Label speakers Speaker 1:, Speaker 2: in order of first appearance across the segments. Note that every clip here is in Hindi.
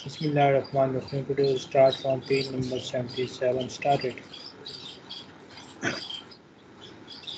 Speaker 1: Bismillahirrahmanirrahim. Today we start from page number 77. Started.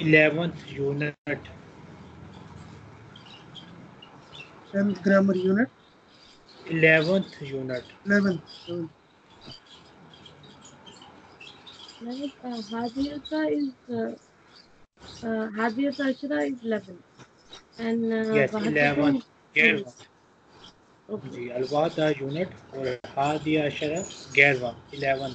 Speaker 1: Eleventh unit.
Speaker 2: tenth grammar unit
Speaker 1: Eleventh unit.
Speaker 2: eleventh eleventh.
Speaker 3: Like uh, Hadiyata is uh, uh, Hadiyata Ashra is 11 and uh,
Speaker 1: Yes,
Speaker 3: Wahatatu-
Speaker 1: eleventh. Gerwa.
Speaker 3: Okay.
Speaker 1: Ji अलवादा unit और हादिया अशरा ग्यारहवा eleven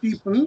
Speaker 2: people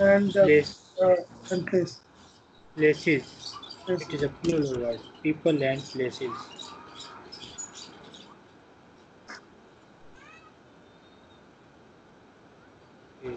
Speaker 2: and uh,
Speaker 1: Place.
Speaker 2: uh, and place
Speaker 1: places it is a plural word people and places Okay.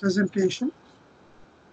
Speaker 2: presentation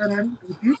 Speaker 2: and repeat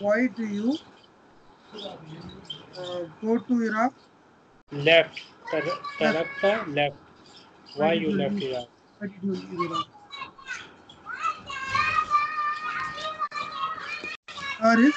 Speaker 2: why do you uh, go to Iraq
Speaker 1: left Tar- tarakta left why you left Iraq
Speaker 2: why did you leave Iraq Arif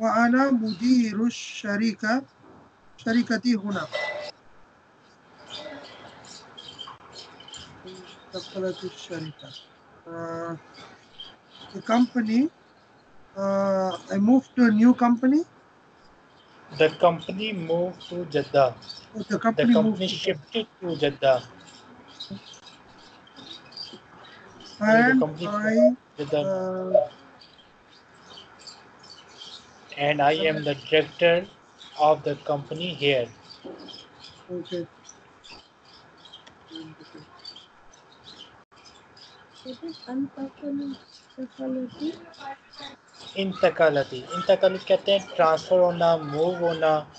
Speaker 2: वाना मुदीर शरीका शरीकती होना शरीका the company uh, I moved to a new company.
Speaker 1: The company moved to Jeddah.
Speaker 2: Oh, the company, the company
Speaker 1: shifted to Jeddah.
Speaker 2: And,
Speaker 1: and
Speaker 2: I,
Speaker 1: Jeddah.
Speaker 2: Uh,
Speaker 1: and I am the director of the company here.
Speaker 2: Okay.
Speaker 3: It is Antaqal-
Speaker 1: इंतकालती इंतकालत कहते हैं ट्रांसफ़र होना मूव होना.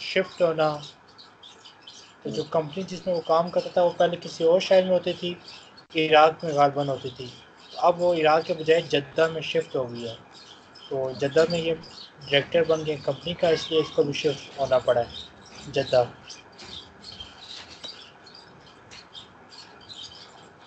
Speaker 1: शिफ्ट होना। तो जो कंपनी जिसमें वो काम करता था वो पहले किसी और शहर में होती थी इराक में गालबन होती थी। अब वो इराक के बजाय जद्दा में शिफ्ट हो गई है तो जद्दा में ये डायरेक्टर बन गए कंपनी का इसलिए इसको भी शिफ्ट होना पड़ा है Jeddah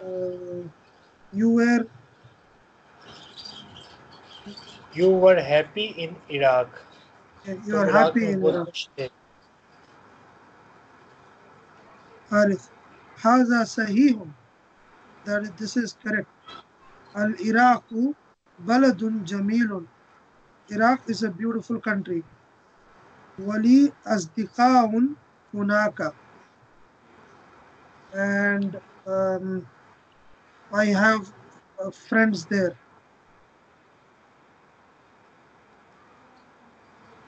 Speaker 2: uh, you were
Speaker 1: you were happy in Iraq
Speaker 2: you
Speaker 1: तो
Speaker 2: are
Speaker 1: इराक
Speaker 2: happy
Speaker 1: में
Speaker 2: in
Speaker 1: बहुत
Speaker 2: Iraq Harith. Haza sahihun. That this is correct. Al Iraqu baladun jamilun. Iraq is a beautiful country. Wali asdiqaun hunaka. And um, I have uh, friends there.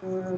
Speaker 2: Uh,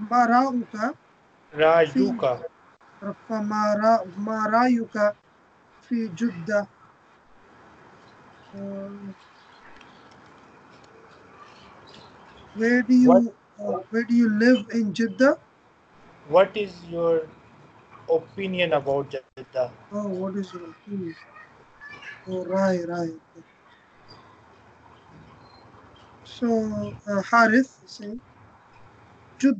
Speaker 2: marauka rayuka. Famara marayuka. Fi Jeddah um, where do you uh, where do you live in Jeddah?
Speaker 1: What is your opinion about Jeddah?
Speaker 2: Oh what is your opinion? Oh right right. So uh, Harith see? saying,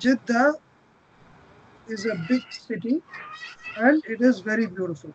Speaker 2: Jeddah is a big city and it is very beautiful.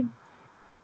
Speaker 3: is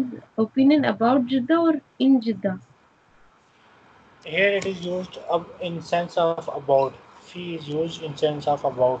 Speaker 3: is opinion about Jeddah or in Jeddah?
Speaker 1: Here it is used up in sense of about. Fi is used in sense of about.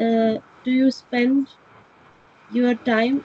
Speaker 3: uh, do you spend your time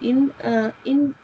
Speaker 3: in uh, in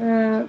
Speaker 3: uh,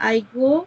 Speaker 3: I go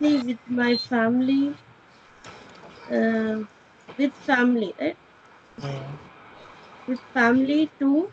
Speaker 3: with my family uh, with family right?
Speaker 1: Hmm.
Speaker 3: with family to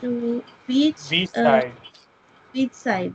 Speaker 3: to beach
Speaker 1: Beach
Speaker 3: uh,
Speaker 1: side.
Speaker 3: beach side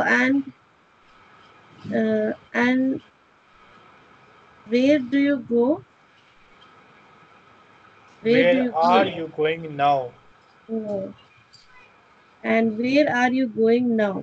Speaker 3: and uh, and where do you go where, do
Speaker 1: Where
Speaker 3: you
Speaker 1: are
Speaker 3: go
Speaker 1: you going now?
Speaker 3: Oh. and where are you going now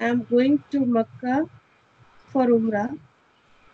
Speaker 3: I'm going to Makkah for Umrah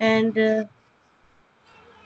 Speaker 3: and uh,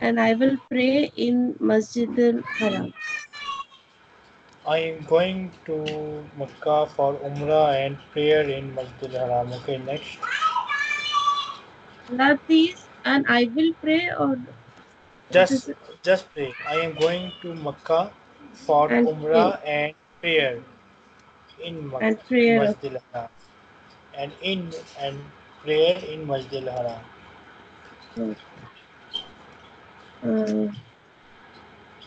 Speaker 3: and I will pray in Masjid al-Haram.
Speaker 1: I am going to Makkah for Umrah and prayer in Masjid al-Haram. Okay, next.
Speaker 3: Salat is and I will pray or
Speaker 1: Just, just pray. I am going to Makkah for
Speaker 3: And
Speaker 1: Umrah and prayer in Makkah,
Speaker 3: and prayer.
Speaker 1: Masjid al-Haram. And in and prayer in Masjid al-Haram.
Speaker 3: Uh,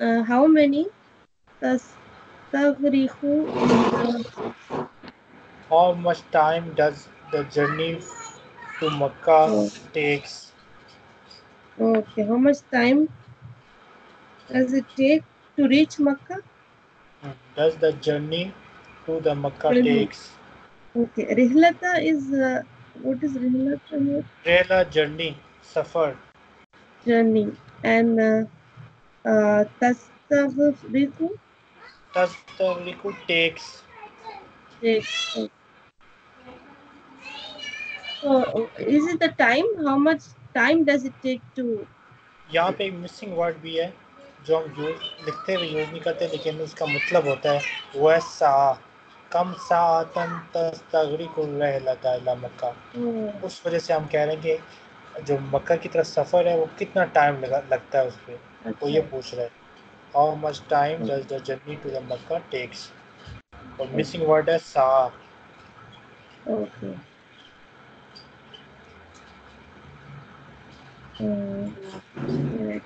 Speaker 3: uh, how many tastakrihu
Speaker 1: how much time does the journey to Makkah
Speaker 3: oh.
Speaker 1: takes
Speaker 3: okay how much time does it take to reach Makkah hmm,
Speaker 1: does the journey to the Makkah
Speaker 3: mm -hmm.
Speaker 1: takes
Speaker 3: okay rihlata is uh, what is rihlata here?
Speaker 1: Journey suffer
Speaker 3: journey and uh, uh,
Speaker 1: takes?
Speaker 3: takes. So is it the time? How much time does it take to?
Speaker 1: यहाँ पे एक मिसिंग वर्ड भी है जो हम यूज़ लिखते हुए यूज़ नहीं करते लेकिन उसका मतलब होता है वह सा कम सातन तस्तगरिकुल रहलता इला मक्का
Speaker 3: Oh,
Speaker 1: उस वजह से हम कह रहे हैं कि जो मक्का की तरफ़ सफ़र है वो कितना टाइम लगा लगता है उस पर वो ये
Speaker 3: अच्छा.
Speaker 1: पूछ रहा है how much time does the journey to the Makkah takes और मिसिंग वर्ड है सा
Speaker 3: Okay. Uh, correct.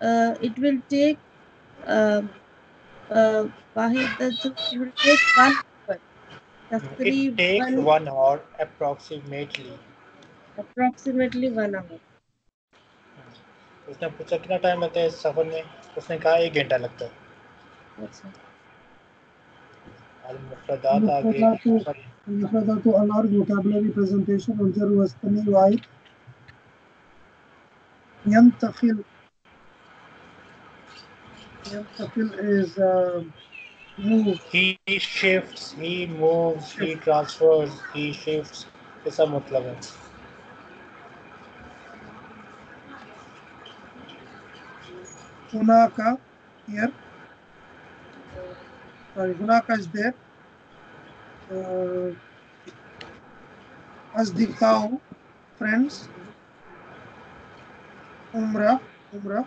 Speaker 3: uh, it will take uh, uh, it will take one hour.
Speaker 1: Tafkari it takes
Speaker 3: one,
Speaker 1: one hour approximately.
Speaker 3: Approximately one hour.
Speaker 1: उसने पूछा कितना टाइम लगता है सफ़र में उसने कहा एक घंटा लगता है
Speaker 3: अच्छा
Speaker 1: मुफ्रदात आगे
Speaker 2: मुफ्रदात अनार वोकैबुलरी प्रेजेंटेशन उनजर वस्तनी वाइट यंतफिल Kapil is uh, moved.
Speaker 1: He shifts, he moves, Shift. he transfers, he shifts. ऐसा मतलब है
Speaker 2: Hunaka here. Sorry, Hunaka is there. Uh,
Speaker 1: as
Speaker 2: Diktao,
Speaker 1: friends.
Speaker 3: Umrah, Umrah.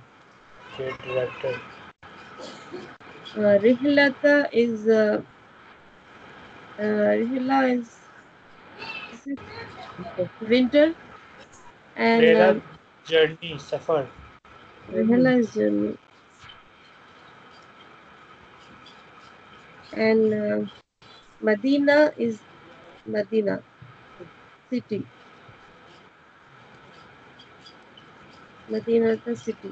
Speaker 3: Rihilata. Uh, Rihilata is uh, uh, is, is winter and uh,
Speaker 1: journey suffer.
Speaker 3: Rihila is journey and uh, Medina is Medina city. Medina the city.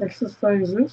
Speaker 2: exercises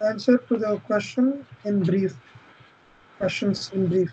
Speaker 2: answer to the question in brief questions in brief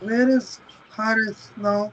Speaker 2: where is Harith now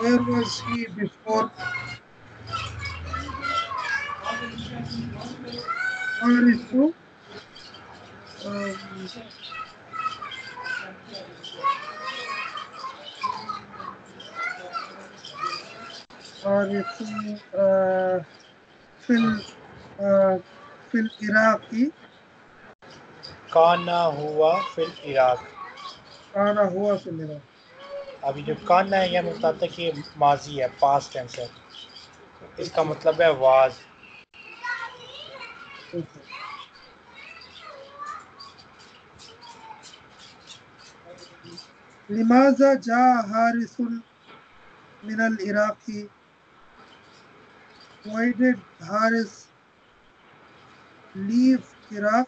Speaker 2: Where was he before? Where is he? Um, और फिल फिल फिल की।
Speaker 1: काना हुआ फिल इराक।
Speaker 2: काना हुआ फिल इराक।
Speaker 1: अभी जो काना है यह मुफ्ता तक ये माजी है पास टेंस है। इसका मतलब है वाज।
Speaker 2: लिमाजा जा हारिसुल मिनल Iraqi. Why did Haris leave Iraq?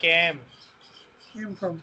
Speaker 1: Cam
Speaker 2: came from.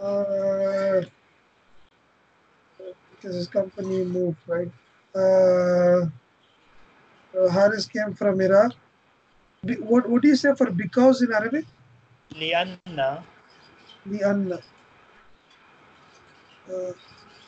Speaker 2: uh, because his company moved, right? Uh, uh, Haris came from Iraq. Be, what, what do you say for because in Arabic?
Speaker 1: Lianna.
Speaker 2: Lianna. Uh,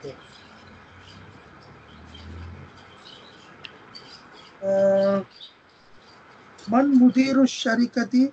Speaker 1: Okay.
Speaker 2: Uh, man Mudiru Sharikati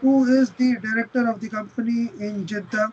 Speaker 2: Who is the director of the company in Jeddah?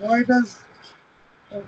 Speaker 2: Why does uh,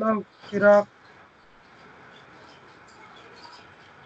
Speaker 2: love Iraq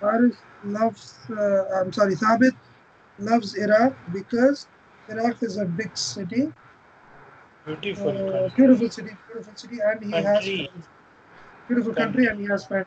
Speaker 2: Paris loves, I'm sorry, Thabit loves Iraq because Iraq is a big city
Speaker 1: Beautiful.
Speaker 2: Uh, beautiful city, beautiful city, and he
Speaker 1: country.
Speaker 2: has beautiful country, and he has spent.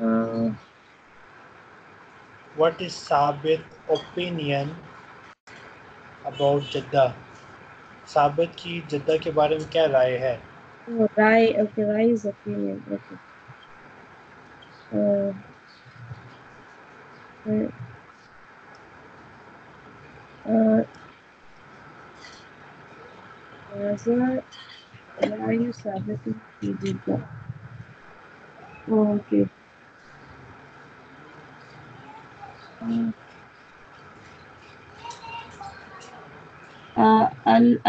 Speaker 3: Uh,
Speaker 1: what is Sabit opinion about Jeddah? साबित की जद्दा के बारे में क्या राय है
Speaker 3: oh, राय ओके राय इज़ ओपिनियन ओके राय साबित की जद्दा ओके oh, okay.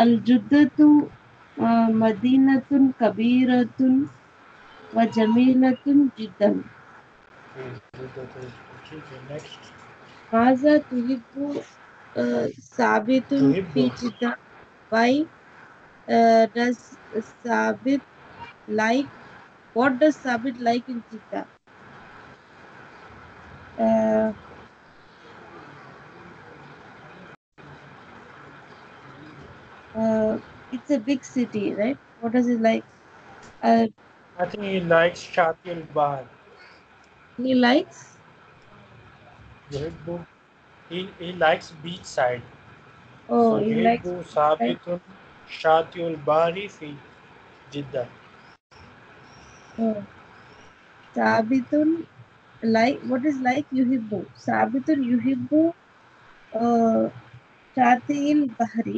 Speaker 3: अलजुद्दतु मदीनतुन कबीरतुन
Speaker 1: व
Speaker 3: जमीलतुन जिद्दन माजा तुहिब्बु
Speaker 1: साबितुन
Speaker 3: फ़ी जिद्दा why uh, does sabit like what does sabit like in chitta uh, uh, it's a big city, right? What is it like? Uh,
Speaker 1: I think he likes Shakil Bahar.
Speaker 3: He likes?
Speaker 1: Go, he, he likes beachside.
Speaker 3: Oh,
Speaker 1: so
Speaker 3: he likes
Speaker 1: beachside. Shatyul Bahri fi Jeddah.
Speaker 3: Oh. Sabitun like what is like yuhibbu sabitun yuhibbu uh, shatil bahri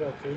Speaker 1: okay.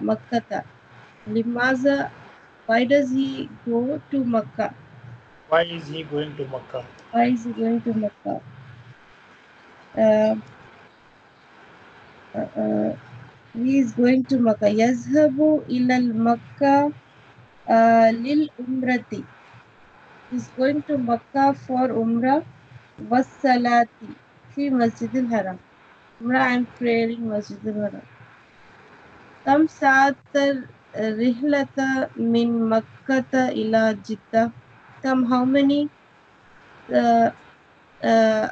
Speaker 3: Makkata. Limaza why does he go to Makkah?
Speaker 1: Why is he going to Makkah?
Speaker 3: Why is he going to Makkah? Uh, uh, uh, he is going to Makkah. Yazhabu ila Makkah uh, lil umrati. He's going to Makkah for Umrah was Masjid al Haram. Umrah and prayer in Masjid al Haram. Kam saat rihlata min Makkata ila Jeddah. Kam how many uh, uh,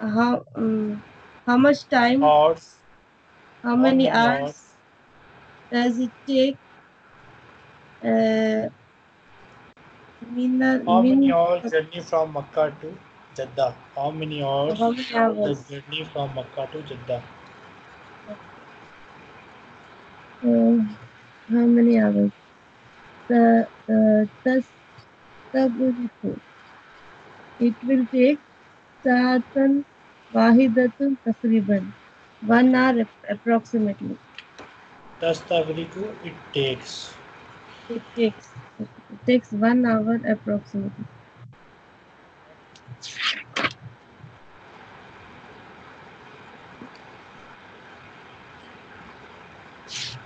Speaker 3: how um, how much time
Speaker 1: Horse.
Speaker 3: how many
Speaker 1: many
Speaker 3: hours
Speaker 1: hours?
Speaker 3: does it take uh, min,
Speaker 1: How
Speaker 3: min,
Speaker 1: many hours journey from Makkah to Jeddah? How many hours
Speaker 3: how many hours?
Speaker 1: the journey from Makkah to Jeddah?
Speaker 3: Uh, how many hours? The uh, tas tabriku. It will take saatan wahidatun takriban one hour ap- approximately.
Speaker 1: Tastagriku it takes.
Speaker 3: It takes it takes one hour approximately.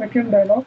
Speaker 2: second dialogue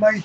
Speaker 2: like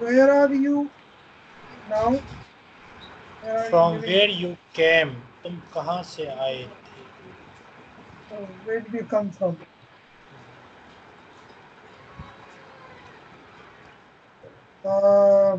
Speaker 2: where are you now where are
Speaker 1: From
Speaker 2: you living?
Speaker 1: where you came? तुम कहाँ से आए थे?
Speaker 2: Oh, where did you come from uh,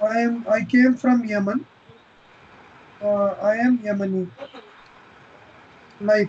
Speaker 2: I am I came from Yemen. Uh, I am Yemeni. Like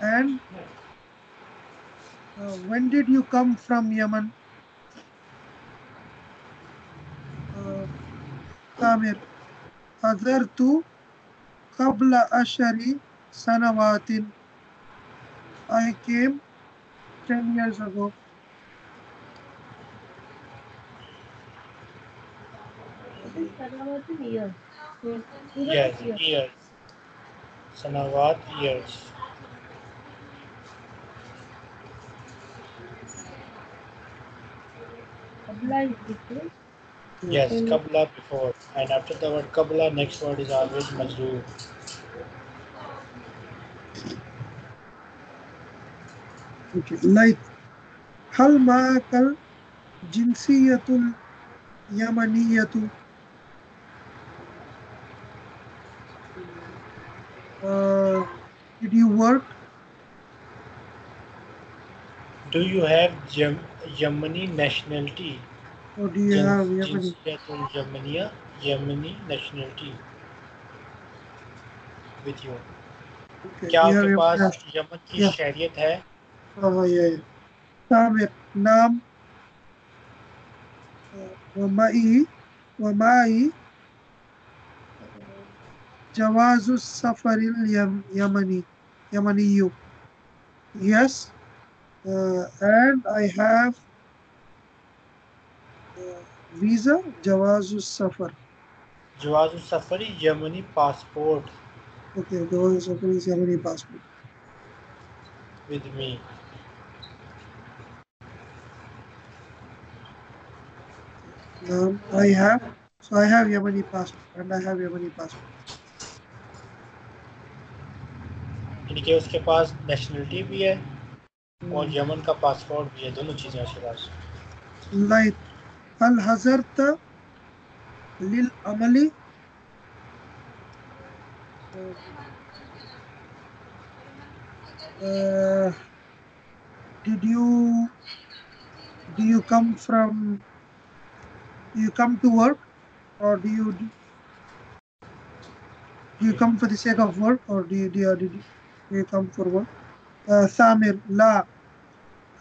Speaker 2: and uh, when did you come from Yemen? Uh, Tamir. Hadartu qabla ashari sanawatin. I came 10 years ago.
Speaker 3: Years.
Speaker 1: Yes,
Speaker 3: years.
Speaker 1: Sanawat years.
Speaker 3: Kabla is before.
Speaker 1: Yes, kabla before. And after the word kabla, next word is always majroor.
Speaker 2: Okay. Like, hal ma'akal jinsiyatul yamaniyatul uh, did you work
Speaker 1: Do you have Yem- Yemeni nationality?
Speaker 2: Or do you
Speaker 1: Jins-
Speaker 2: have Yemeni?
Speaker 1: जिनसियतुल यमनिया Yemeni nationality with you.
Speaker 2: Okay.
Speaker 1: क्या आपके पास. यमन की
Speaker 2: Yeah.
Speaker 1: शहरियत है
Speaker 2: हाँ ये तामिर नाम वमाई वमाई जवाज़ सफ़र यमनी यमनी yes uh, and I have uh, visa जवाज़ सफर
Speaker 1: जवाज सफरी यमनी passport
Speaker 2: okay जवाज़ suffer is Yemeni passport
Speaker 1: with me
Speaker 2: um, I have so I have Yemeni passport and I have Yemeni passport
Speaker 1: यानी कि उसके पास नेशनलिटी भी है और यमन का पासपोर्ट भी है दोनों चीज़ें शिराज लाइक
Speaker 2: अल हज़रत लिल अमली uh, did you do you come from you come to work or do you do you come for the sake of work or do you do you, do you, do you come for work uh, Samir La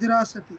Speaker 2: Dirasati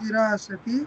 Speaker 2: Dirasati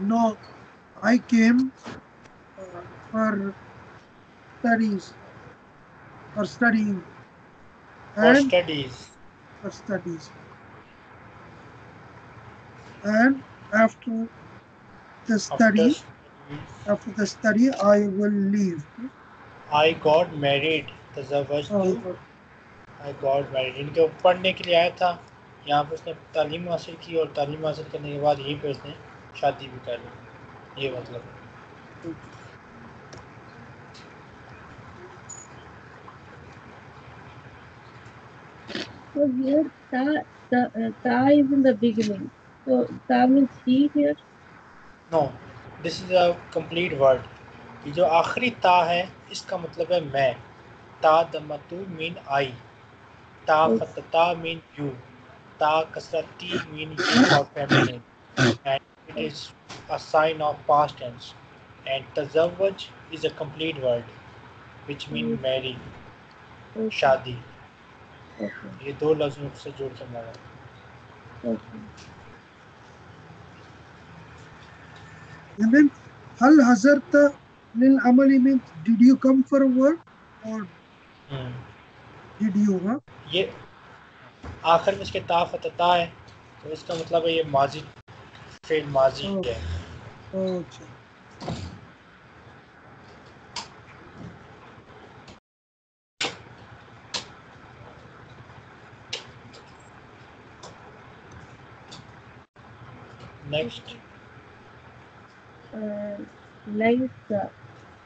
Speaker 2: No, I came uh, for studies, for studying. For
Speaker 1: studies.
Speaker 2: For studies. And after the study, after the study, I will leave.
Speaker 1: I got married तजवजतु
Speaker 2: Oh,
Speaker 1: I got married इनके वो पढ़ने के लिए आया था। यहाँ पे उसने तालीम हासिल की और तालीम हासिल करने के बाद यहीं पे उसने शादी भी कर ली। ये मतलब।
Speaker 3: So here ta, ta, ta is in the beginning. So ta means he here.
Speaker 1: No this is a complete word ये जो आखिरी ता है इसका मतलब है मैं। ता दमतु मीन आई। ता फतता मीन यू। ता कसरती मीन यू और feminine and it is a sign of past tense and तजव्वज is a complete word
Speaker 3: which
Speaker 1: mean.
Speaker 3: Marry
Speaker 1: शादी। ये दो लफ्जों से जोड़ के मारा
Speaker 2: and then lil amali means did you come for a work or
Speaker 1: hmm.
Speaker 2: did you work?
Speaker 1: ये आखिर में इसके ता फतता है तो इसका मतलब है ये माजी फेल माजी next
Speaker 2: uh,
Speaker 1: like
Speaker 3: uh,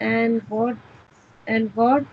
Speaker 3: and what and what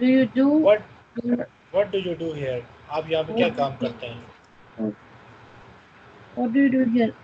Speaker 3: do you do
Speaker 1: what
Speaker 3: in-
Speaker 1: what do you do here आप यहाँ पे क्या काम करते हैं
Speaker 3: what do you do here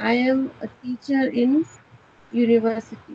Speaker 3: I am a teacher in university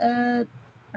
Speaker 3: uh,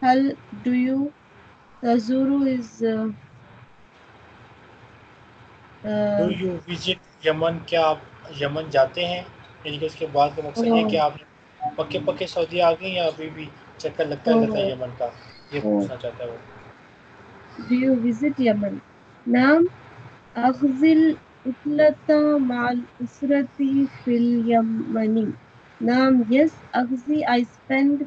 Speaker 3: Hal, do you? Uh, Zuru is. Uh, do
Speaker 1: you visit Yemen क्या आप यमन जाते हैं? यानी कि उसके बाद का मकसद ये कि आप पक्के पक्के सऊदी आ गए या अभी भी चक्कर लगता रहता है यमन का? ये oh. पूछना चाहता है वो।
Speaker 3: डू यू विज़िट यमन नाम अखजिल उतलता माल उसरती फिल यमनी नाम yes अखजी I spend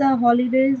Speaker 3: holidays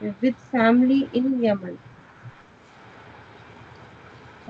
Speaker 3: with family in Yemen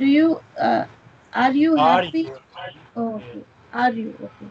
Speaker 3: do you uh, are you
Speaker 1: Are
Speaker 3: happy
Speaker 1: you-
Speaker 3: Oh, okay. Are you okay?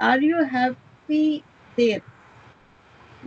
Speaker 3: are you happy there?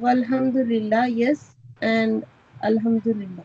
Speaker 3: Walhamdulillah, yes, and Alhamdulillah.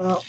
Speaker 2: uh,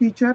Speaker 2: teacher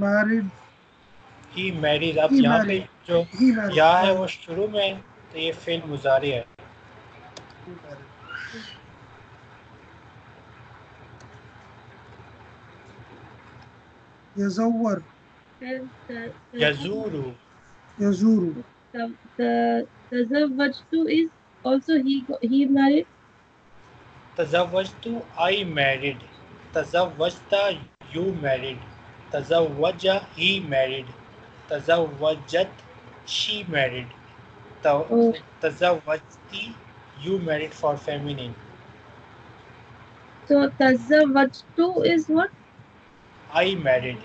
Speaker 2: married
Speaker 1: he married अब
Speaker 2: He
Speaker 1: यहाँ पे
Speaker 2: married.
Speaker 1: जो
Speaker 2: he married
Speaker 1: या है वो शुरू में है, तो ये फेल मुजारे है
Speaker 2: Yazawar, Yazuru, Yazuru.
Speaker 3: the, the is also he he married?
Speaker 1: Tazawwajtu i married. Tazawwajta you married. Tazavaja, he married. Tazawwajat she married.
Speaker 3: Tazawwajti
Speaker 1: oh. you married for feminine.
Speaker 3: So tazawwajtu is what?
Speaker 1: I married.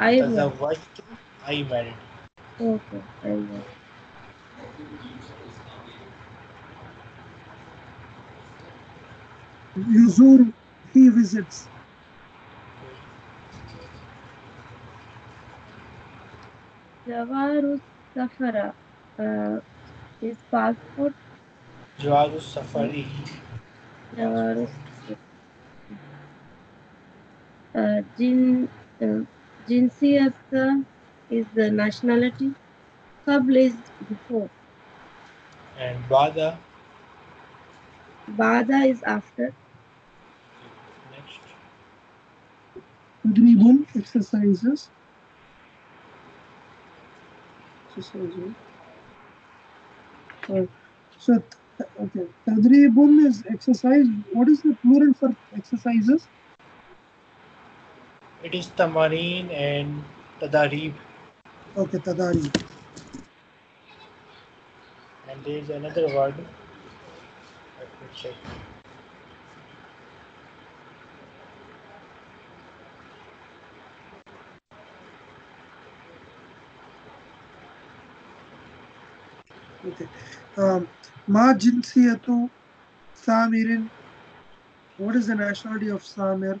Speaker 3: I married.
Speaker 1: I married.
Speaker 3: Okay, I married.
Speaker 2: Yuzur, he visits.
Speaker 3: Jawarus Safara, uh, his passport.
Speaker 1: Jawarus Safari.
Speaker 3: Jawarus. Uh, Jin. Uh, Jinsiyat is the nationality. Qabl is before.
Speaker 1: And Bada?
Speaker 3: Bada is after.
Speaker 1: Next.
Speaker 2: Ribbon exercises. Exercises. Uh, so, okay. Tadribun is exercise. What is the plural for exercises?
Speaker 1: It is Tamarin and Tadarib.
Speaker 2: Okay, Tadarib.
Speaker 1: And there is another word. Let me check.
Speaker 2: Okay. Um, Ma Jinsiyatu Samirin. What is the nationality of Samir?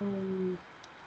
Speaker 2: um,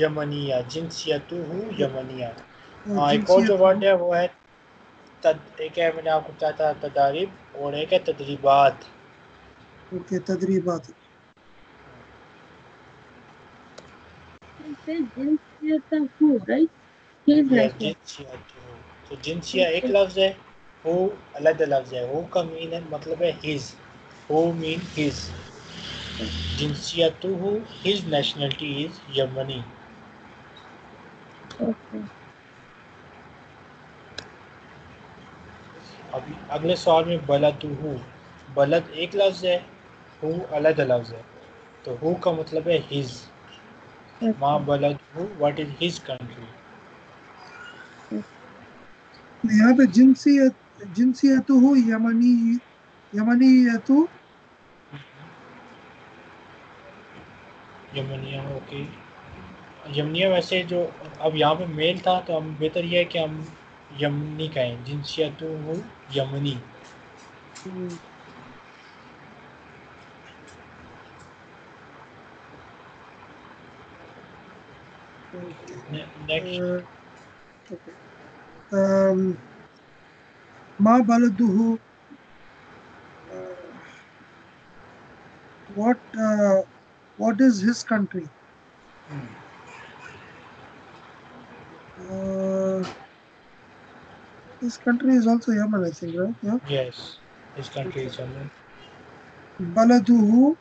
Speaker 1: यमनिया जिनसियतुहु यमनिया
Speaker 2: और
Speaker 1: हाँ एक और जो
Speaker 2: जिनसियत-
Speaker 1: वर्ड है वो है तद एक है मैंने आपको बताया था तदारिब और एक है तदरीबात
Speaker 2: okay तदरीबात
Speaker 3: It says Jinsiyatahu, right? His
Speaker 1: या
Speaker 3: nationality.
Speaker 1: जिनसियतुहु तो जिनसिया एक लफ्ज है हु अलग लफ्ज है हु का मीन है मतलब है हिज हु mean his जिनसियतुहु his nationality is Yemeni
Speaker 3: Okay.
Speaker 1: अभी अगले सवाल में बलदुहु बलद एक लफ्ज है हु अलग लफ्ज है। तो हु का मतलब है हिज. माँ बलदुहु व्हाट इज़ हिज कंट्री
Speaker 2: यहाँ पे जिनसियत जिनसियत हो यमनी यमनीयतु
Speaker 1: यमनिया ओके यमनिया वैसे जो अब यहाँ पे मेल था तो हम बेहतर ये है कि हम यमनी कहें जिनसियतु हु यमनी next
Speaker 2: um, Ma baladuhu. Uh, what uh, what is his country? Uh, his country is also Yemen, I think, right? Yeah.
Speaker 1: Yes, his country okay. is
Speaker 2: Yemen. Baladuhu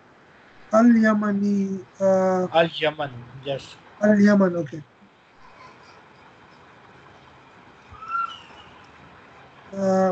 Speaker 2: al Yemeni. Uh,
Speaker 1: al Yemen, yes.
Speaker 2: Al Yemen, okay.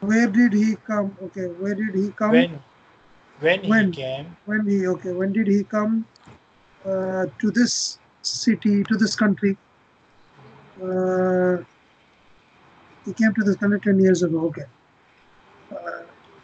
Speaker 2: Where did he come? Okay where did he come?
Speaker 1: When when,
Speaker 2: when?
Speaker 1: he came.
Speaker 2: When he okay when did he come uh, to this city to this country? Uh, he came to this country 10 years ago okay.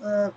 Speaker 2: uh,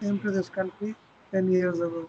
Speaker 2: Came to this country 10 years ago.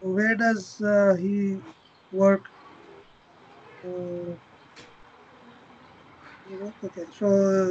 Speaker 2: Where does uh, he work? Uh, okay. So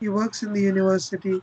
Speaker 2: He works in the university.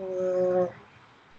Speaker 2: Uh,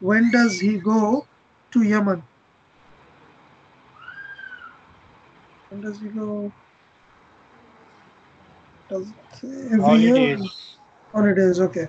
Speaker 2: When does he go to Yemen? When does he go? Does every year?
Speaker 1: holidays
Speaker 2: holidays okay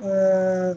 Speaker 2: uh,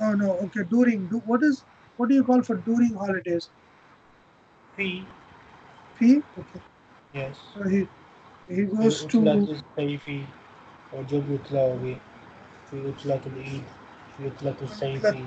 Speaker 2: oh no okay during do, what is what do you call for during holidays
Speaker 1: fee
Speaker 2: fee okay
Speaker 1: yes
Speaker 2: so he he
Speaker 1: फिर
Speaker 2: goes
Speaker 1: उतला
Speaker 2: to
Speaker 1: तो सही फी और जो भी उतला होगी फिर उतला तो ईद फिर उतला तो सही
Speaker 2: उतला-
Speaker 1: फी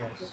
Speaker 1: yes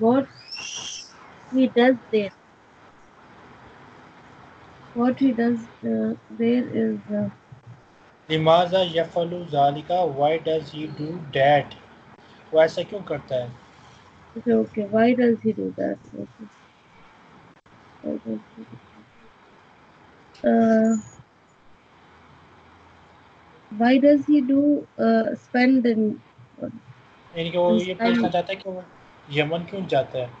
Speaker 3: what he does there what he does uh, there is uh,
Speaker 1: लिमाजा यफलु जालिका why does he do that वो ऐसा क्यों करता है
Speaker 3: okay, okay why does he do that okay. Why does he do that? Uh, why does he do uh, spend in
Speaker 1: यानी कि वो ये पूछना चाहता है कि वो यमन क्यों जाता है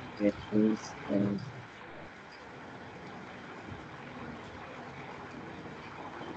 Speaker 3: Okay, two spend.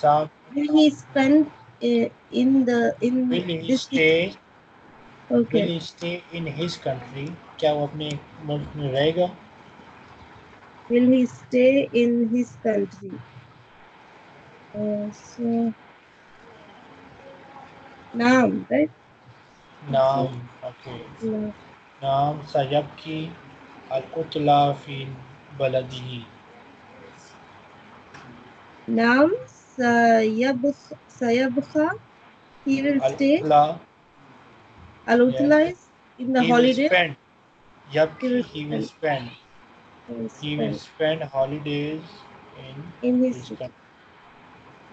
Speaker 1: Sam
Speaker 3: will he spend uh, in the in
Speaker 1: will he
Speaker 3: this
Speaker 1: stay will stay in his country क्या वो अपने मुल्क में रहेगा?
Speaker 3: Will uh, he stay in his country so नाम राइट
Speaker 1: नाम ओके नाम सयब की अलकुतला फ़ी बलदी
Speaker 3: नाम सयब सयब खा he will stay?
Speaker 1: I'll
Speaker 3: utilize yeah. in the
Speaker 1: he
Speaker 3: holiday.
Speaker 1: Will spend. Yep,
Speaker 3: he will,
Speaker 1: he will spend.
Speaker 3: He will spend.
Speaker 1: He will
Speaker 3: spend
Speaker 1: holidays in,
Speaker 3: in his,
Speaker 1: country.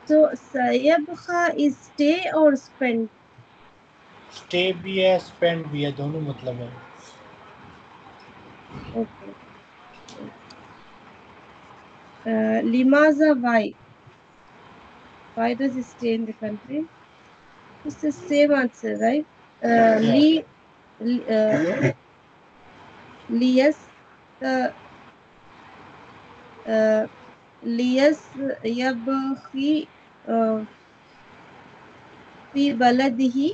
Speaker 3: So, sayabha is stay or spend?
Speaker 1: Stay भी spend भी है, दोनों मतलब
Speaker 3: Okay. Uh, Limaza, why? Why does he stay in the country? It's the same answer, right? Uh, Li, Li- uh, Lias, uh, uh, Lias yabhi uh, fi baladihi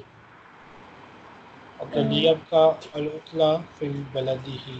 Speaker 1: okay
Speaker 3: Uh,
Speaker 1: लियब का अलकुतला फिल बलदिही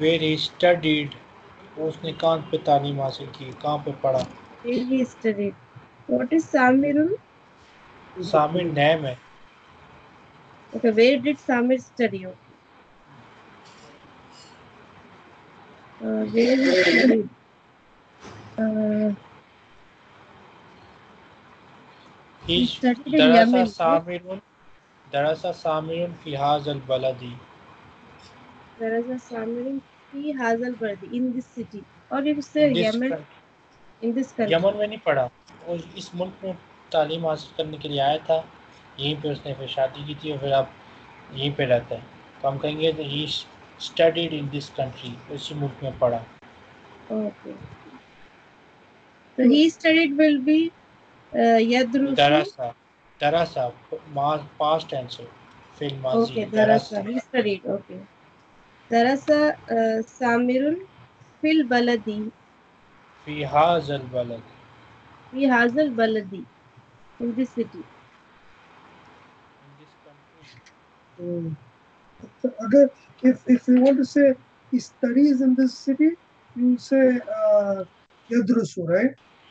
Speaker 1: वेर ही स्टडीड उसने कहाँ पे तालीम हासिल की कहाँ पे पढ़ा
Speaker 3: where he studied what is Samirun
Speaker 1: Samir name है
Speaker 3: okay where did Samir study okay. uh, where he studied
Speaker 1: नहीं पढ़ा। इस मुल्क में तालीम हासिल करने के लिए आया था। यहीं पे उसने फिर शादी की थी और फिर आप यहीं पे रहते हैं। तो हम कहेंगे he studied in this country उसी मुल्क में पढ़ा।
Speaker 3: Okay okay. So he studied will be uh, Yadrusu.
Speaker 1: Darasa. Darasa. Past tense. Film mazi.
Speaker 3: Okay, Darasa. Darasa. He studied. Okay. Darasa uh, Samirun fil baladi.
Speaker 1: Fi hazal baladi.
Speaker 3: Fi hazal baladi. In this city.
Speaker 1: In this country.
Speaker 2: Mm. So again, if, if you want to say he studies in this city, you say uh, Yadrusu, right?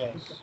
Speaker 1: yes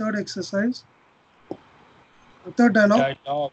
Speaker 2: third exercise third dialogue
Speaker 1: dialogue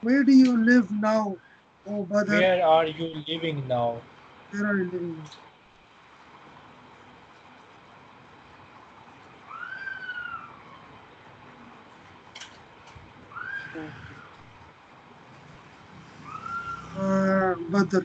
Speaker 2: Where do you live now, O Badr?
Speaker 1: where are you living now
Speaker 2: Where are you living? Uh, Badr.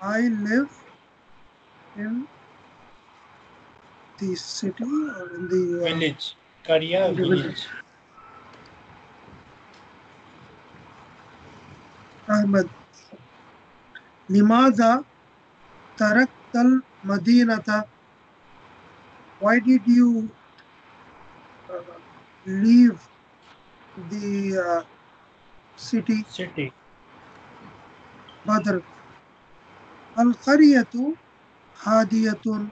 Speaker 2: I live in the city or in the uh,
Speaker 1: village?
Speaker 2: Karia village.
Speaker 1: village.
Speaker 2: Ahmed. Limada taraktal madinata. Why did you uh, leave the uh, city?
Speaker 1: City.
Speaker 2: Badr. Al-Qariyatu Hadiyatun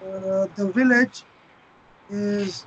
Speaker 2: Uh, the village is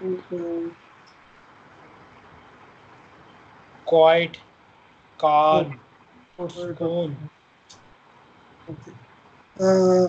Speaker 2: Uh,
Speaker 1: quiet calm
Speaker 2: Okay.
Speaker 1: sukoon
Speaker 2: Okay. Uh,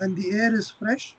Speaker 2: and the air is fresh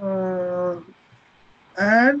Speaker 2: uh, and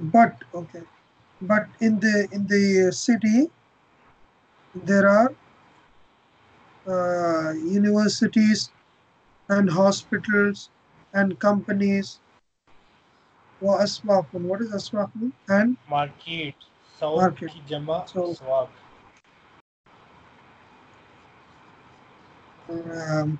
Speaker 2: but okay but in the in the city there are uh, universities and hospitals and companies. Aswafun. What is aswakun? And
Speaker 1: market. South
Speaker 2: market.
Speaker 1: Jama
Speaker 2: so,
Speaker 1: Aswaf.
Speaker 2: Um,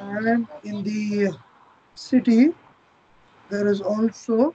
Speaker 2: and in the city there is also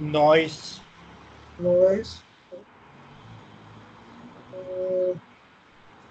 Speaker 1: noise
Speaker 2: noise uh,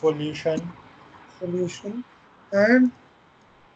Speaker 1: pollution
Speaker 2: pollution and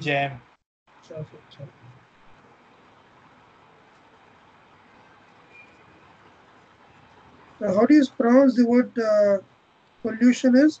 Speaker 1: jam
Speaker 2: traffic jam. Now, how do you pronounce the word uh, pollution is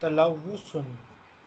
Speaker 1: talawusun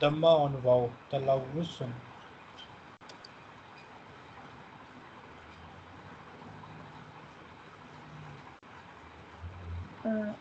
Speaker 1: damma on wow talawusun
Speaker 3: Uh,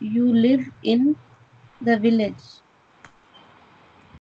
Speaker 3: you live in the village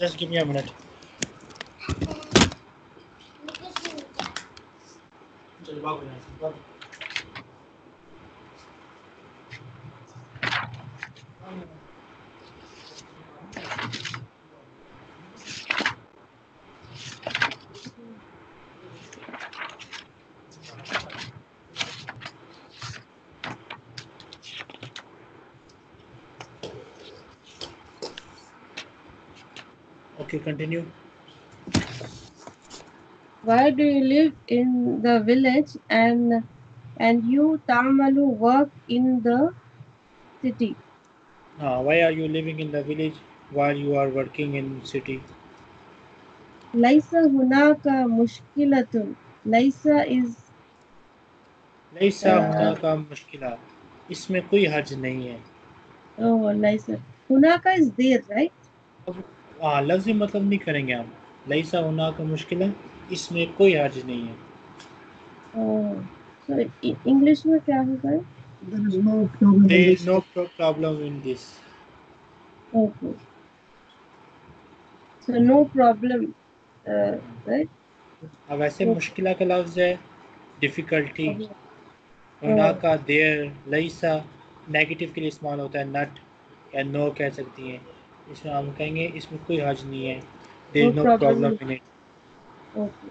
Speaker 1: Just give me a minute. continue.
Speaker 3: Why do you live in the village and and you Tamalu work in the city?
Speaker 1: Uh, why are you living in the village while you are working in city?
Speaker 3: Laisa hunaka mushkilatun. Laisa is Laisa
Speaker 1: हुना का मुश्किला इसमें कोई हर्ज नहीं है
Speaker 3: ओह लाइसा हुना का इज़ देयर
Speaker 1: हाँ लफ्ज़ी मतलब नहीं करेंगे हम। लैसा होना का मुश्किल है इसमें कोई हर्ज नहीं है।
Speaker 3: English में क्या होगा?
Speaker 2: There is no problem. in
Speaker 1: there
Speaker 2: this.
Speaker 1: is no problem in this
Speaker 3: okay. So no problem uh, right?
Speaker 1: अब ऐसे मुश्किल का लफ्ज़ है डिफ़िकल्टी होना का देर लैसा नेगेटिव के लिए इस्तेमाल होता है नट या नो कह सकती हैं। इसमें हम कहेंगे इसमें कोई हर्ज नहीं है देर
Speaker 3: No
Speaker 1: no
Speaker 3: problem.
Speaker 1: Problem in it
Speaker 3: okay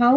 Speaker 3: how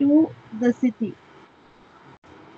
Speaker 3: to the city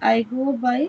Speaker 3: I go by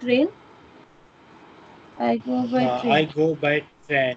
Speaker 3: train I go by train
Speaker 1: I go by train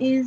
Speaker 3: is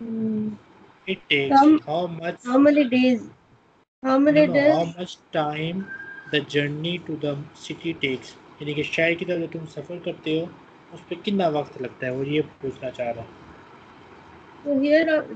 Speaker 3: Hmm,
Speaker 1: it takes
Speaker 3: Come-
Speaker 1: how much
Speaker 3: how many days how many
Speaker 1: no, no, how
Speaker 3: days
Speaker 1: much time the journey to the city takes यानी कि शहर की तरफ जब तुम सफ़र करते हो उस पर कितना वक्त लगता है वो ये पूछना चाह रहा
Speaker 3: so here uh,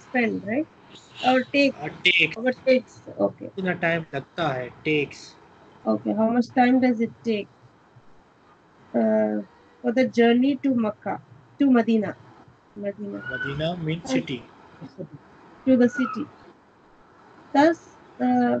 Speaker 3: spend right or take
Speaker 1: है टेक
Speaker 3: or takes okay
Speaker 1: कितना टाइम लगता है takes
Speaker 3: okay how much time does it take uh, for the journey to Makkah to Medina Medina
Speaker 1: Medina mean city
Speaker 3: to the city. Thus, uh,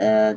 Speaker 3: uh,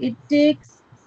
Speaker 3: it takes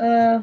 Speaker 3: uh,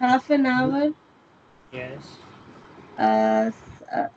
Speaker 3: half an hour
Speaker 1: yes
Speaker 3: uh,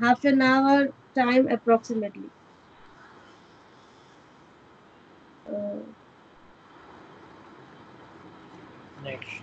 Speaker 3: half an hour time approximately uh,
Speaker 1: next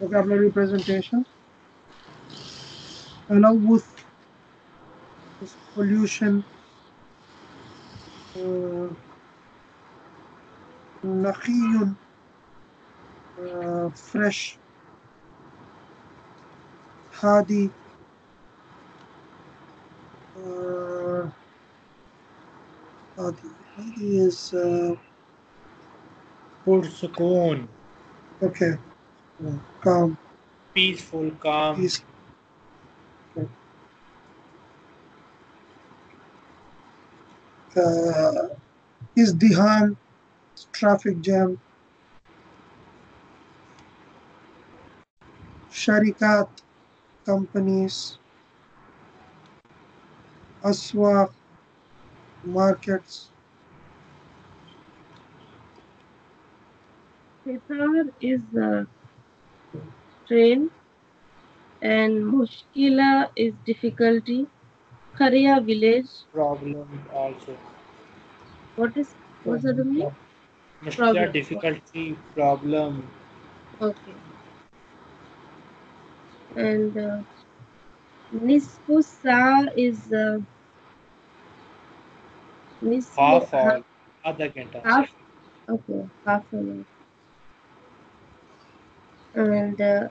Speaker 2: vocabulary presentation along with pollution uh, uh, fresh hardy uh, hardy, hardy is uh, okay. Calm.
Speaker 1: Peaceful, calm.
Speaker 2: Peace. Uh, is the traffic jam? Sharikat, companies, aswa markets.
Speaker 3: Sifar is the strain and mushkila is difficulty. Korea village.
Speaker 1: Problem also.
Speaker 3: What is what's the meaning? Mushkila
Speaker 1: difficulty problem.
Speaker 3: Okay. And uh, nisfu is uh, nisfu
Speaker 1: half or other
Speaker 3: half. Okay, half an hour the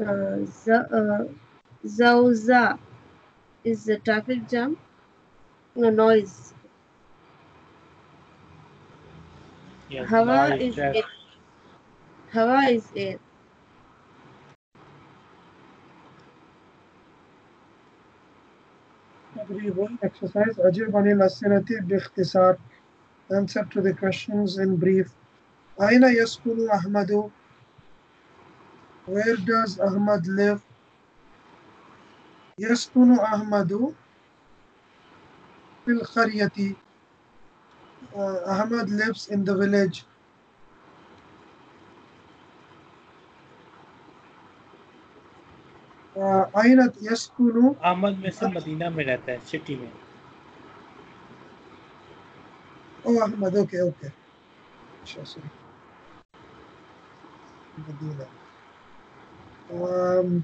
Speaker 3: uh, the uh, Zauza is the traffic jam. the noise.
Speaker 1: Yes,
Speaker 3: Hawa
Speaker 1: noise,
Speaker 3: is
Speaker 1: it?
Speaker 3: Hava Hawa is air.
Speaker 2: Everyone exercise Ajib Anil Asinati Bikhtisar. Answer to the questions in brief. Aina Yaskunu Ahmadu Where does Ahmad live? Yaskunu Ahmadu fil Uh, Ahmad lives in the village. आइनत यस्कुनु
Speaker 1: Ahmad में से मदीना में रहता है सिटी में
Speaker 2: Oh Ahmad, okay, okay. Sure, sorry. Medina. Um,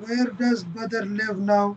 Speaker 2: Where does Badr live now?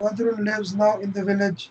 Speaker 2: Badr lives now in the village.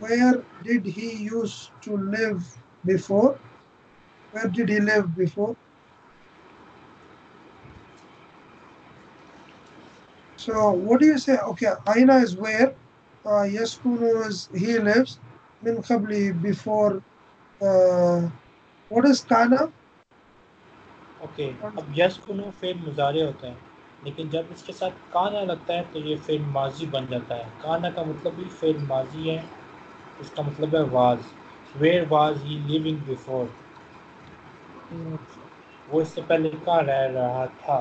Speaker 2: Where did he used to live before? Where did he live before? So what do you say? Okay, Aina is where? Uh, Yaskunu is he lives. Min qabli before. Uh, what is Kana?
Speaker 1: Okay अब यस कुनो फेल मुजारे होता है लेकिन जब इसके साथ काना लगता है तो ये फेल माजी बन जाता है काना का मतलब भी फेल माजी है इसका मतलब है was where was he living before वो इससे पहले कहाँ रह रहा था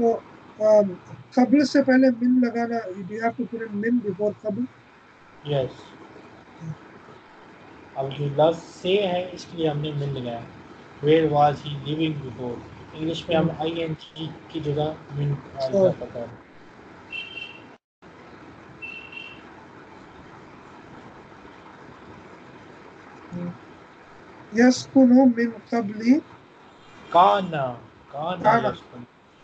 Speaker 2: Um, qabl से पहले min लगाना. You have to put in min before qabl.
Speaker 1: Yes अब जो लफ्ज से है इसलिए हमने मिल लगाया where was he living before English में हम आई एन जी की जगह मिन पता है
Speaker 2: Yaskunu min qabli.
Speaker 1: काना काना
Speaker 2: काना।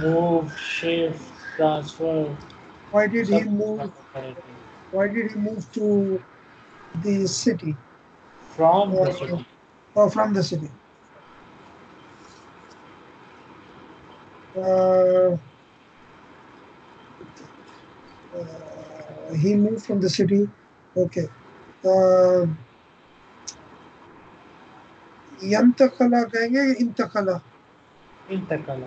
Speaker 1: move shift transfer
Speaker 2: why did he
Speaker 1: सब
Speaker 2: move
Speaker 1: काम करे थे
Speaker 2: why did he move to the city
Speaker 1: from the
Speaker 2: or,
Speaker 1: city
Speaker 2: or from the city uh, uh, he moved from the city okay uh, यंतकला कहेंगे या इंतकला
Speaker 1: इंतकला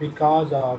Speaker 1: because of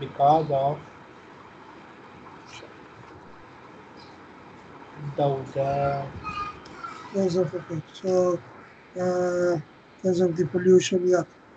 Speaker 1: because of those
Speaker 2: those of okay so uh, because of the pollution yeah.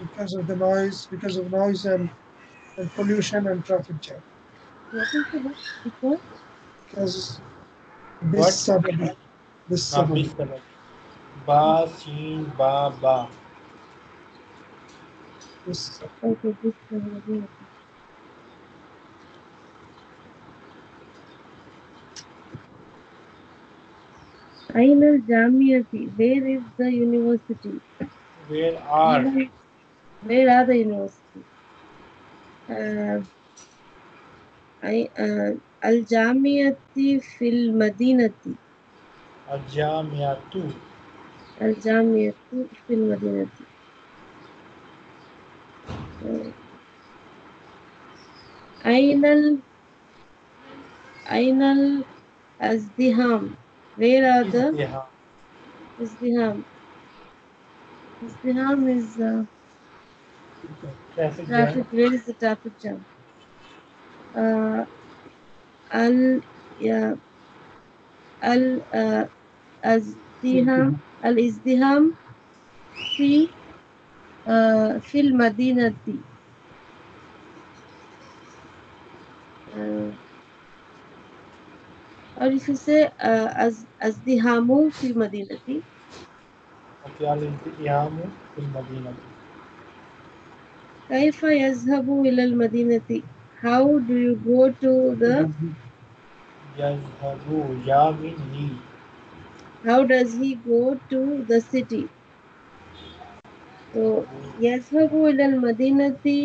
Speaker 2: because of the noise, because of noise and, and pollution and traffic jam. Because this
Speaker 1: sabab, this sabab. Ba, sin,
Speaker 2: ba,
Speaker 3: ba. This. Ainal Jamiyati. Where is the university?
Speaker 1: Where are?
Speaker 3: Where are the university? Uh, I uh, Al Jamiati fil
Speaker 1: Madinati.
Speaker 3: Al Jamiatu. Al Jamiatu fil Madinati. Uh, Aynal. Aynal Azdiham. Where are the Izdiham? Izdiham is the
Speaker 1: traffic.
Speaker 3: traffic. Where is the traffic jam? Uh, al yeah, al uh, Azdiham al Izdiham fi uh, fi al Madinati. Uh, और इसी
Speaker 1: से अजदिहामु फिल मदीनती।
Speaker 3: कैफ यजहबु इल मदीनती। How do you go to the?
Speaker 1: यजहबु या mean he
Speaker 3: how does he go to the city? तो यजहबु इल अल मदीनती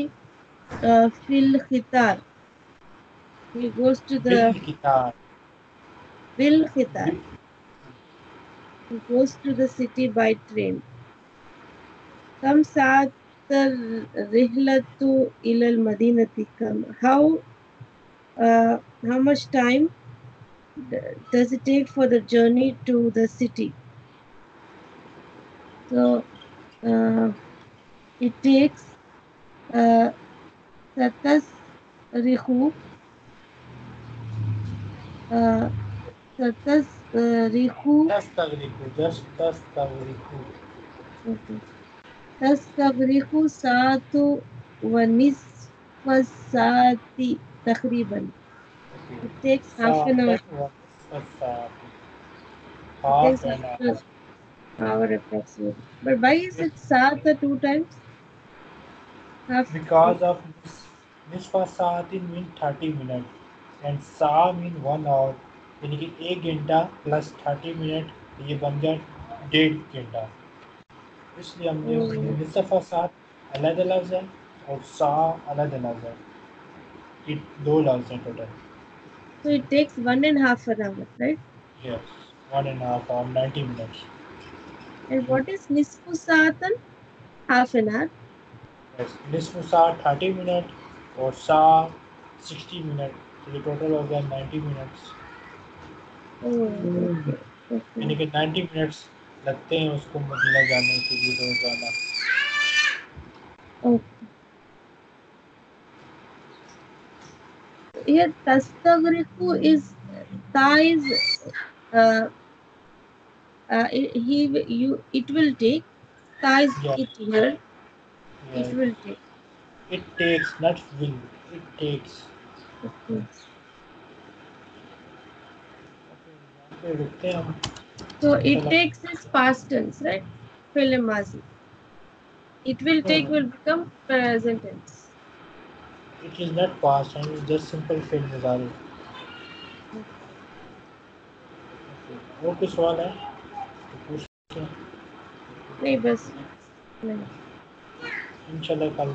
Speaker 3: फिल खितार। ही he goes to खितार।
Speaker 1: Bil
Speaker 3: Khitan. He goes to the city by train. Kam saat rihlatu ilal madinati kam. How uh, how much time does it take for the journey to the city? So uh, it takes uh, satas rihu. Uh, तस्तगरिखु
Speaker 1: तस्तगरिखु जस्ट तस्तगरिखु
Speaker 3: तस्तगरिखु सातु व निसफ साति
Speaker 1: तकरीबन
Speaker 3: it takes half an hour
Speaker 1: half an hour
Speaker 3: hour approximately but why is it sata two times half
Speaker 1: because of nisfa sati mean 30 minutes and sa mean 1 hour यानी कि एक घंटा प्लस थर्टी मिनट ये बन गया डेढ़ घंटा। इसलिए हमने
Speaker 3: हम्म।
Speaker 1: निसफा सात अलग अलग है और सा अलग अलग है। ये दो लफ्ज हैं total
Speaker 3: so it takes one and half an hour right?
Speaker 1: Yes one and half hour 90 minutes
Speaker 3: and what is nisfu saatan half an hour?
Speaker 1: Yes निसफ सा 30 मिनट और सा 60 मिनट तो टोटल हो गया 90 मिनट्स यानी कि 90 मिनट्स लगते हैं उसको मदीना जाने के लिए रोज़ाना
Speaker 3: uh, uh, he you it will take ta is
Speaker 1: Yeah.
Speaker 3: it here
Speaker 1: Yeah.
Speaker 3: it will take
Speaker 1: It takes, not will. It takes.
Speaker 3: okay.
Speaker 1: यहाँ पे रुकते हैं हम
Speaker 3: So it takes is past tense, right? Fi'l mazi. It will take will become present tense.
Speaker 1: It is not past and it's just simple fi'l mudari. और कोई सवाल है तो पूछ
Speaker 3: नहीं बस नहीं
Speaker 1: इंशाल्लाह कल